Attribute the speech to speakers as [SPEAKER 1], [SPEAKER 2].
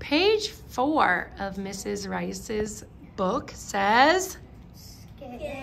[SPEAKER 1] Page four of Mrs. Rice's book says,
[SPEAKER 2] Scared.